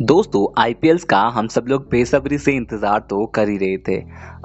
दोस्तों आईपीएल का हम सब लोग बेसब्री से इंतज़ार तो कर ही रहे थे।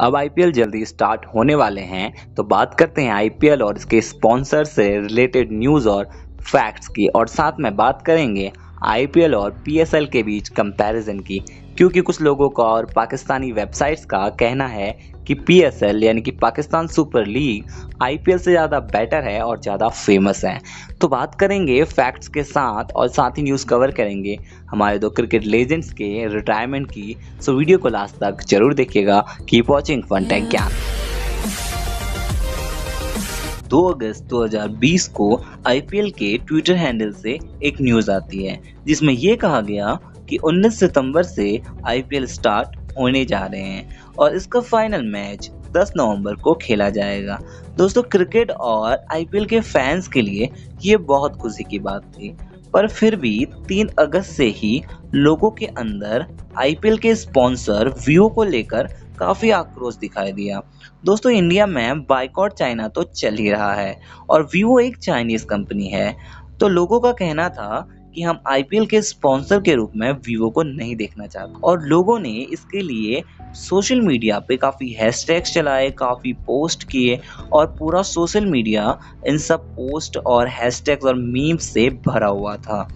अब आईपीएल जल्दी स्टार्ट होने वाले हैं तो बात करते हैं आईपीएल और इसके स्पॉन्सर से रिलेटेड न्यूज़ और फैक्ट्स की। और साथ में बात करेंगे आईपीएल और पीएसएल के बीच कंपैरिजन की, क्योंकि कुछ लोगों का और पाकिस्तानी वेबसाइट्स का कहना है कि पीएसएल यानी कि पाकिस्तान सुपर लीग आईपीएल से ज़्यादा बेटर है और ज़्यादा फ़ेमस है। तो बात करेंगे फैक्ट्स के साथ और साथ ही न्यूज़ कवर करेंगे हमारे दो क्रिकेट लेजेंड्स के रिटायरमेंट की। सो वीडियो को लास्ट तक ज़रूर देखिएगा। कीप वॉचिंग फन टेक ज्ञान 2 अगस्त 2020 को आईपीएल के ट्विटर हैंडल से एक न्यूज़ आती है, जिसमें यह कहा गया कि 19 सितंबर से आईपीएल स्टार्ट होने जा रहे हैं और इसका फाइनल मैच 10 नवंबर को खेला जाएगा। दोस्तों क्रिकेट और आईपीएल के फैंस के लिए ये बहुत खुशी की बात थी, पर फिर भी 3 अगस्त से ही लोगों के अंदर आईपीएल के स्पॉन्सर व्यू को लेकर काफ़ी आक्रोश दिखाई दिया। दोस्तों, इंडिया में बाइकआउट चाइना तो चल ही रहा है और वीवो एक चाइनीज़ कंपनी है। तो लोगों का कहना था कि हम आईपीएल के स्पॉन्सर के रूप में वीवो को नहीं देखना चाहते। और लोगों ने इसके लिए सोशल मीडिया पे काफ़ी हैशटैग्स चलाए, काफ़ी पोस्ट किए और पूरा सोशल मीडिया इन सब पोस्ट और हैशटैग्स और मीम्स से भरा हुआ था।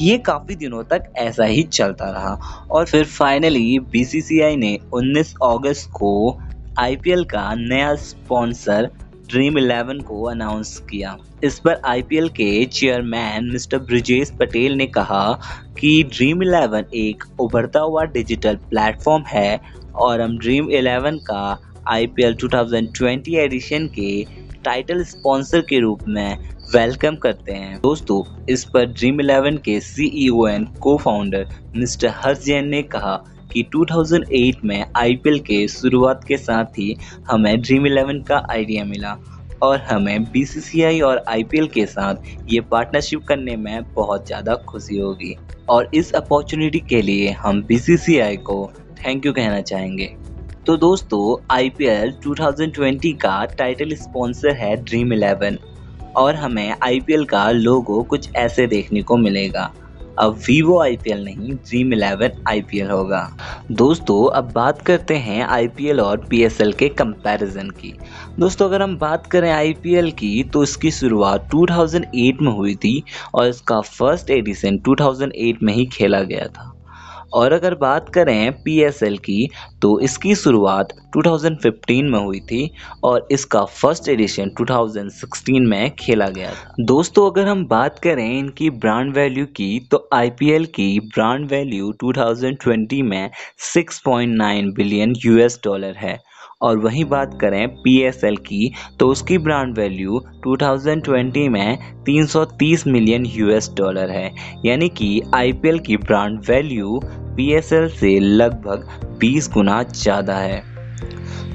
ये काफ़ी दिनों तक ऐसा ही चलता रहा। और फिर फाइनली बीसीसीआई ने 19 अगस्त को आईपीएल का नया स्पॉन्सर ड्रीम इलेवन को अनाउंस किया। इस पर आईपीएल के चेयरमैन मिस्टर ब्रिजेश पटेल ने कहा कि ड्रीम इलेवन एक उभरता हुआ डिजिटल प्लेटफॉर्म है और हम ड्रीम इलेवन का आईपीएल 2020 एडिशन के टाइटल स्पॉन्सर के रूप में वेलकम करते हैं। दोस्तों, इस पर ड्रीम इलेवन के CEO and co founder mister Harsh Jain ने कहा कि 2008 में आईपीएल के शुरुआत के साथ ही हमें ड्रीम इलेवन का आइडिया मिला और हमें बीसीसीआई और आईपीएल के साथ ये पार्टनरशिप करने में बहुत ज़्यादा खुशी होगी। और इस अपॉर्चुनिटी के लिए हम बीसीसीआई को थैंक यू कहना चाहेंगे। तो दोस्तों आईपीएल 2020 का टाइटल स्पॉन्सर है ड्रीम इलेवन और हमें आईपीएल का लोगो कुछ ऐसे देखने को मिलेगा। अब वीवो आईपीएल नहीं ड्रीम इलेवन आईपीएल होगा। दोस्तों, अब बात करते हैं आईपीएल और पीएसएल के कंपैरिजन की। दोस्तों, अगर हम बात करें आईपीएल की तो इसकी शुरुआत 2008 में हुई थी और इसका फ़र्स्ट एडिशन 2008 में ही खेला गया था। और अगर बात करें पीएसएल की तो इसकी शुरुआत 2015 में हुई थी और इसका फ़र्स्ट एडिशन 2016 में खेला गया था। दोस्तों, अगर हम बात करें इनकी ब्रांड वैल्यू की तो आईपीएल की ब्रांड वैल्यू 2020 में 6.9 बिलियन यूएस डॉलर है। और वहीं बात करें पीएसएल की तो उसकी ब्रांड वैल्यू 2020 में 330 मिलियन यूएस डॉलर है। यानी कि आईपीएल की ब्रांड वैल्यू पीएसएल से लगभग 20 गुना ज़्यादा है।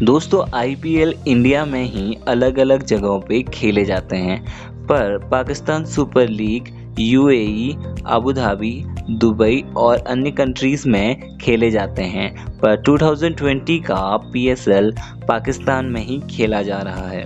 दोस्तों आईपीएल इंडिया में ही अलग अलग जगहों पे खेले जाते हैं पर Pakistan super league UAE, Abu Dhabi Dubai और अन्य कंट्रीज़ में खेले जाते हैं। पर 2020 का पीएसएल पाकिस्तान में ही खेला जा रहा है।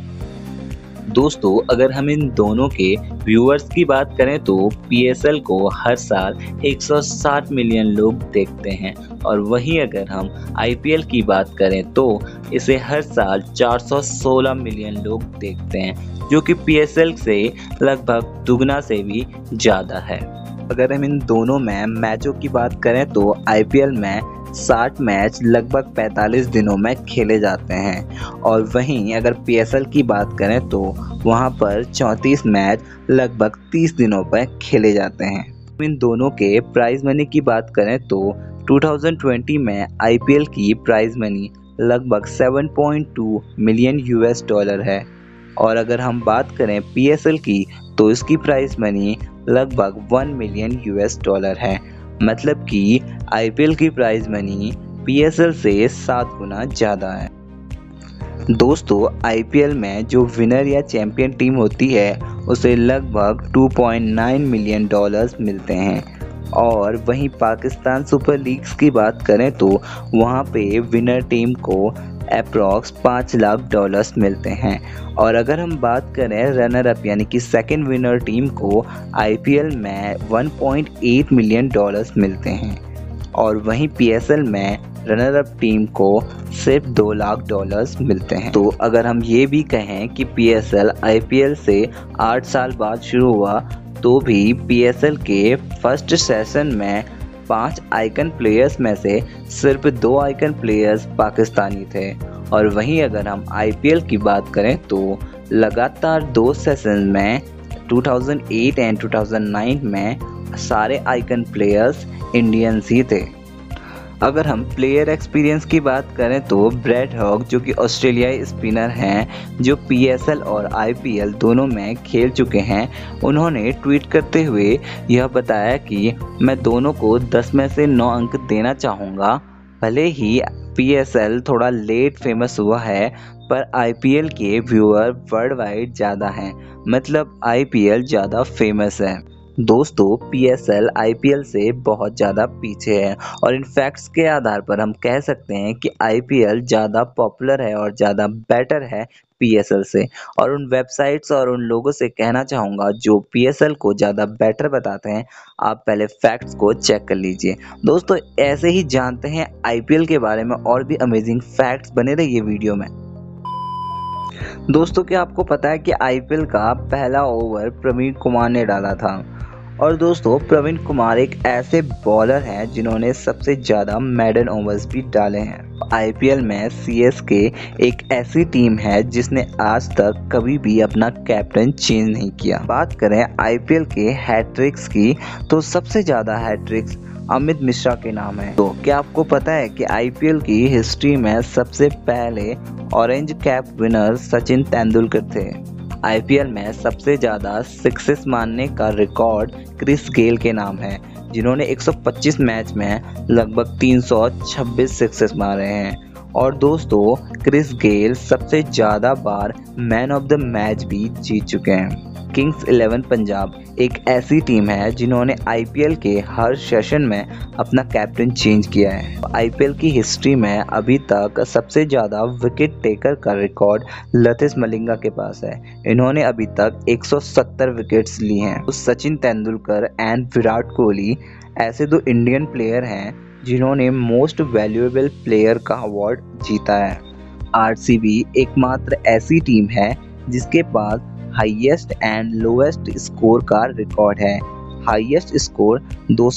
दोस्तों, अगर हम इन दोनों के व्यूअर्स की बात करें तो पीएसएल को हर साल 160 मिलियन लोग देखते हैं। और वहीं अगर हम आईपीएल की बात करें तो इसे हर साल 416 मिलियन लोग देखते हैं, जो कि पीएसएल से लगभग दुगना से भी ज़्यादा है। अगर हम इन दोनों में मैचों की बात करें तो आईपीएल में 60 मैच लगभग 45 दिनों में खेले जाते हैं। और वहीं अगर पीएसएल की बात करें तो वहाँ पर 34 मैच लगभग 30 दिनों पर खेले जाते हैं। इन दोनों के प्राइज मनी की बात करें तो 2020 में आईपीएल की प्राइज मनी लगभग 7.2 मिलियन यूएस डॉलर है। और अगर हम बात करें पीएसएल की तो इसकी प्राइस मनी लगभग 1 मिलियन यूएस डॉलर है। मतलब कि आईपीएल की प्राइज मनी पीएसएल से सात गुना ज़्यादा है। दोस्तों आईपीएल में जो विनर या चैंपियन टीम होती है, उसे लगभग 2.9 मिलियन डॉलर्स मिलते हैं। और वहीं पाकिस्तान सुपर लीग्स की बात करें तो वहाँ पे विनर टीम को अप्रॉक्स पाँच लाख डॉलर्स मिलते हैं। और अगर हम बात करें रनर अप यानी कि सेकंड विनर टीम को आईपीएल में 1.8 मिलियन डॉलर्स मिलते हैं। और वहीं पीएसएल में रनर अप टीम को सिर्फ़ दो लाख डॉलर्स मिलते हैं। तो अगर हम ये भी कहें कि पीएसएल आईपीएल से आठ साल बाद शुरू हुआ तो भी पीएसएल के फ़र्स्ट सेशन में पाँच आइकन प्लेयर्स में से सिर्फ़ दो आइकन प्लेयर्स पाकिस्तानी थे। और वहीं अगर हम आईपीएल की बात करें तो लगातार दो सेशन में 2008 एंड 2009 में सारे आइकन प्लेयर्स इंडियंस ही थे। अगर हम प्लेयर एक्सपीरियंस की बात करें तो ब्रेड हॉक जो कि ऑस्ट्रेलियाई स्पिनर हैं, जो पीएसएल और आईपीएल दोनों में खेल चुके हैं, उन्होंने ट्वीट करते हुए यह बताया कि मैं दोनों को 10 में से 9 अंक देना चाहूँगा। भले ही पीएसएल थोड़ा लेट फ़ेमस हुआ है, पर आईपीएल के व्यूअर वर्ल्ड वाइड ज़्यादा हैं। मतलब आईपीएल ज़्यादा फ़ेमस है। दोस्तों पीएसएल आईपीएल से बहुत ज़्यादा पीछे है और इन फैक्ट्स के आधार पर हम कह सकते हैं कि आईपीएल ज़्यादा पॉपुलर है और ज़्यादा बेटर है पीएसएल से। और उन वेबसाइट्स और उन लोगों से कहना चाहूँगा, जो पीएसएल को ज़्यादा बेटर बताते हैं, आप पहले फैक्ट्स को चेक कर लीजिए। दोस्तों, ऐसे ही जानते हैं आईपीएल के बारे में और भी अमेजिंग फैक्ट्स बने रहिए वीडियो में। दोस्तों, क्या आपको पता है कि आईपीएल का पहला ओवर प्रवीण कुमार ने डाला था? और दोस्तों, प्रवीण कुमार एक ऐसे बॉलर हैं जिन्होंने सबसे ज़्यादा मेडन ओवर्स भी डाले हैं। आईपीएल में सीएसके एक ऐसी टीम है जिसने आज तक कभी भी अपना कैप्टन चेंज नहीं किया। बात करें आईपीएल के हैट्रिक्स की तो सबसे ज़्यादा हैट्रिक्स अमित मिश्रा के नाम है। तो क्या आपको पता है कि आईपीएल की हिस्ट्री में सबसे पहले orange cap winner Sachin Tendulkar थे? आईपीएल में सबसे ज़्यादा सिक्सेस मारने का रिकॉर्ड क्रिस गेल के नाम है, जिन्होंने 125 मैच में लगभग 326 सिक्सेस मारे हैं। और दोस्तों क्रिस गेल सबसे ज़्यादा बार मैन ऑफ़ द मैच भी जीत चुके हैं। किंग्स इलेवन पंजाब एक ऐसी टीम है जिन्होंने आईपीएल के हर सेशन में अपना कैप्टन चेंज किया है। आईपीएल की हिस्ट्री में अभी तक सबसे ज़्यादा विकेट टेकर का रिकॉर्ड लतिश मलिंगा के पास है। इन्होंने अभी तक 170 विकेट्स ली हैं। तो सचिन तेंदुलकर एंड विराट कोहली ऐसे दो इंडियन प्लेयर हैं जिन्होंने मोस्ट वैल्यूएबल प्लेयर का अवार्ड जीता है। आरसीबी एकमात्र ऐसी टीम है जिसके पास हाईएस्ट एंड लोएस्ट स्कोर का रिकॉर्ड है। हाईएस्ट स्कोर दो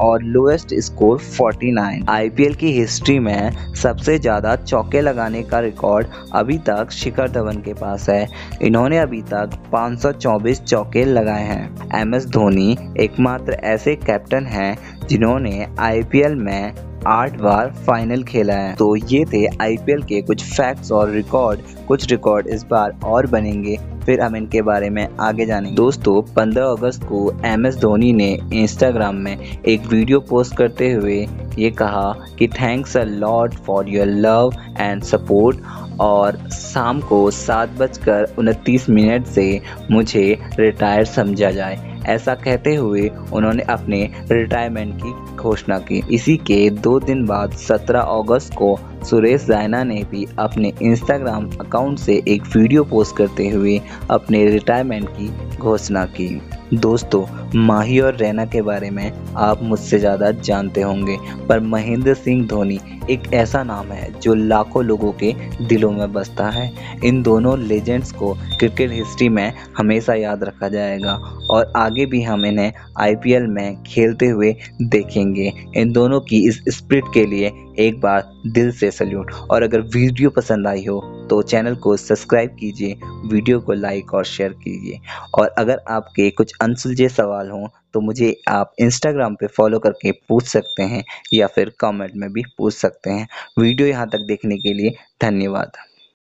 और लोएस्ट स्कोर 49 आईपीएल की हिस्ट्री में सबसे ज़्यादा चौके लगाने का रिकॉर्ड अभी तक शिखर धवन के पास है। इन्होंने अभी तक 524 चौके लगाए हैं। एम एस धोनी एकमात्र ऐसे कैप्टन हैं जिन्होंने आईपीएल में आठ बार फाइनल खेला है। तो ये थे आईपीएल के कुछ फैक्ट्स और रिकॉर्ड कुछ रिकॉर्ड इस बार और बनेंगे। फिर हम इनके बारे में आगे जानेंगे। दोस्तों 15 अगस्त को एम एस धोनी ने इंस्टाग्राम में एक वीडियो पोस्ट करते हुए ये कहा कि thanks a lot for your love and support और शाम को सात बजकर उनतीस मिनट से मुझे रिटायर समझा जाए। ऐसा कहते हुए उन्होंने अपने रिटायरमेंट की घोषणा की। इसी के दो दिन बाद 17 अगस्त को सुरेश रैना ने भी अपने इंस्टाग्राम अकाउंट से एक वीडियो पोस्ट करते हुए अपने रिटायरमेंट की घोषणा की। दोस्तों माही और रैना के बारे में आप मुझसे ज़्यादा जानते होंगे, पर महेंद्र सिंह धोनी एक ऐसा नाम है जो लाखों लोगों के दिलों में बसता है। इन दोनों लेजेंड्स को क्रिकेट हिस्ट्री में हमेशा याद रखा जाएगा और आगे भी हम इन्हें आईपीएल में खेलते हुए देखेंगे। इन दोनों की इस स्प्रिट के लिए एक बार दिल से सल्यूट और अगर वीडियो पसंद आई हो तो चैनल को सब्सक्राइब कीजिए, वीडियो को लाइक और शेयर कीजिए। और अगर आपके कुछ अनसुलझे सवाल हो तो मुझे आप इंस्टाग्राम पे फॉलो करके पूछ सकते हैं या फिर कमेंट में भी पूछ सकते हैं। वीडियो यहाँ तक देखने के लिए धन्यवाद।